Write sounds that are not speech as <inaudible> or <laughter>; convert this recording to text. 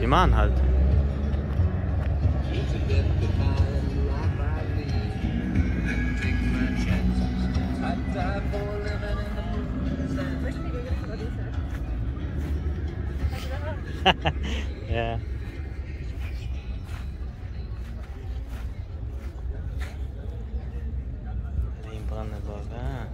Die machen halt. <laughs> yeah. In Brandenburg, ah.